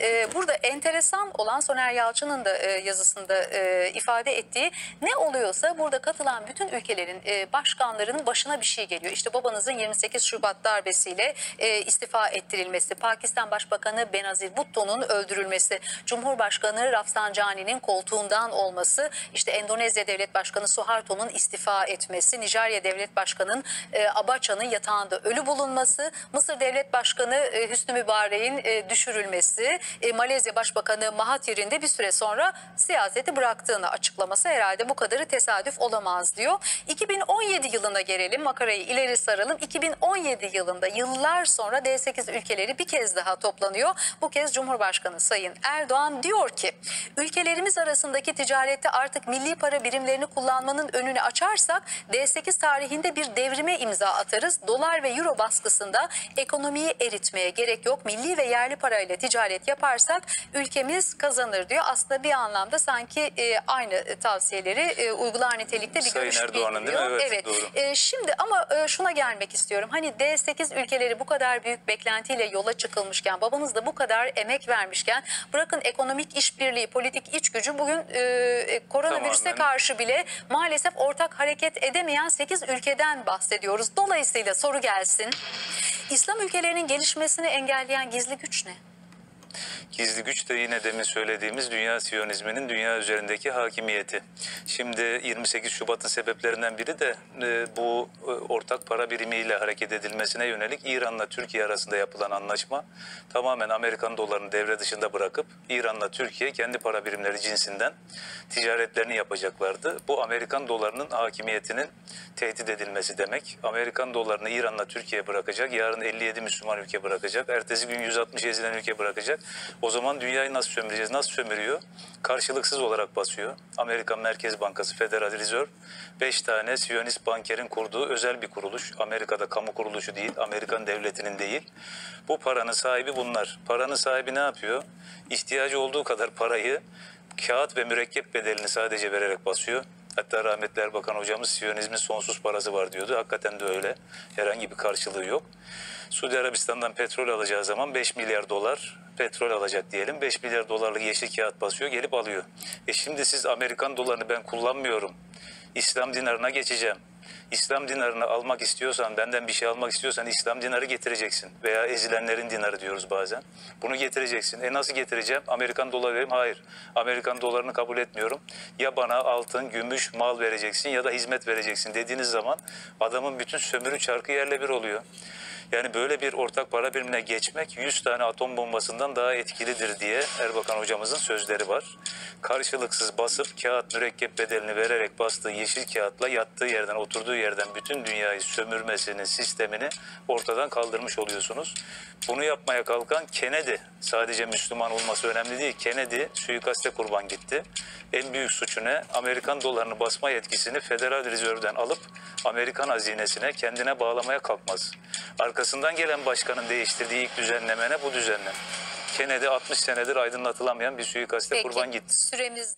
e, burada enteresan olan Soner Yalçın'ın da e, yazısında e, ifade ettiği ne oluyorsa burada katılan bütün ülkelerin e, başkanlarının başına bir şey geliyor. İşte babanızın 28 Şubat darbesiyle e, istifa ettirilmesi, Pakistan Başbakanı Benazir Bhutto'nun öldürülmesi, Cumhurbaşkanı Rafsanjani'nin koltuğundan olması, işte Endonezya Devlet Başkanı Suharto'nun istifa etmesi, Nijerya Devlet Başkanı'nın e, Abaça'nın yatağında ölü bulunması, Mısır Devlet Başkanı e, Hüsnü Mübarek'in e, düşürülmesi, e, Malezya Başbakanı Mahathir'in de bir süre sonra siyaseti bıraktığını açıklaması herhalde bu kadarı tesadüf olamaz diyor. 2017 yılına gelelim makarayı ileri saralım. 2017 yılında yıllar sonra D8 ülkeleri bir kez daha toplanıyor. Bu kez Cumhurbaşkanı Sayın Erdoğan diyor ki ülkelerimiz arasındaki ticarette artık milli para birimlerini kullanmanın önünü açarsak D8 tarihinde bir devrime imza atarız. Dolar ve euro baskısında ekonomiyi eritmeye gerek yok. Milli ve yerli parayla ticaret yaparsak ülkemiz kazanır diyor. Aslında bir anlamda sanki e, aynı tavsiyeleri e, uygular nitelikte bir Sayın görüş Erdoğan'ın değil mi? bildiriyor. Evet, doğru. E, şimdi ama e, şuna gelmek istiyorum. Hani D8 ülkeleri bu kadar büyük beklentiyle yola çıkılmışken, babanız da bu kadar emek vermişken, bırakın ekonomik işbirliği, politik iç gücü bugün e, e, koronavirüse Tamamen. karşı bile maalesef ortak hareket edemeyen 8 ülkeden bahsediyoruz. Dolayısıyla soru gelsin. İslam ülkelerinin gelişmesini engelleyen gizli güç ne? Gizli güç de yine demin söylediğimiz dünya siyonizminin dünya üzerindeki hakimiyeti. Şimdi 28 Şubat'ın sebeplerinden biri de e, bu e, ortak para birimiyle hareket edilmesine yönelik İran'la Türkiye arasında yapılan anlaşma tamamen Amerikan dolarını devre dışında bırakıp İran'la Türkiye kendi para birimleri cinsinden ticaretlerini yapacaklardı. Bu Amerikan dolarının hakimiyetinin tehdit edilmesi demek. Amerikan dolarını İran'la Türkiye bırakacak. Yarın 57 Müslüman ülke bırakacak. Ertesi gün 160 ezilen ülke bırakacak. O zaman dünyayı nasıl sömüreceğiz? Nasıl sömürüyor? Karşılıksız olarak basıyor. Amerikan Merkez Bankası Federal Reserve 5 tane Siyonist bankerin kurduğu özel bir kuruluş. Amerika'da kamu kuruluşu değil, Amerikan devletinin değil. Bu paranın sahibi bunlar. Paranın sahibi ne yapıyor? İhtiyacı olduğu kadar parayı kağıt ve mürekkep bedelini sadece vererek basıyor. Hatta rahmetli Erbakan hocamız Siyonizmin sonsuz parası var diyordu. Hakikaten de öyle. Herhangi bir karşılığı yok. Suudi Arabistan'dan petrol alacağı zaman 5 milyar dolar petrol alacak diyelim. 5 milyar dolarlık yeşil kağıt basıyor gelip alıyor. E şimdi siz Amerikan dolarını ben kullanmıyorum. İslam dinarına geçeceğim. İslam dinarını almak istiyorsan, benden bir şey almak istiyorsan İslam dinarı getireceksin. Veya ezilenlerin dinarı diyoruz bazen. Bunu getireceksin. E nasıl getireceğim? Amerikan doları vereyim? Hayır. Amerikan dolarını kabul etmiyorum. Ya bana altın, gümüş, mal vereceksin ya da hizmet vereceksin dediğiniz zaman adamın bütün sömürü çarkı yerle bir oluyor. Yani böyle bir ortak para birimine geçmek 100 tane atom bombasından daha etkilidir diye Erbakan hocamızın sözleri var. Karşılıksız basıp kağıt mürekkep bedelini vererek bastığı yeşil kağıtla yattığı yerden, oturduğu yerden bütün dünyayı sömürmesinin sistemini ortadan kaldırmış oluyorsunuz. Bunu yapmaya kalkan Kennedy, sadece Müslüman olması önemli değil. Kennedy suikaste kurban gitti. En büyük suçu ne? Amerikan dolarını basma yetkisini Federal Reserve'den alıp Amerikan hazinesine kendine bağlamaya kalkmaz. Arkasından gelen başkanın değiştirdiği ilk düzenleme ne? Bu düzenleme. Kennedy 60 senedir aydınlatılamayan bir suikaste kurban gitti. süremiz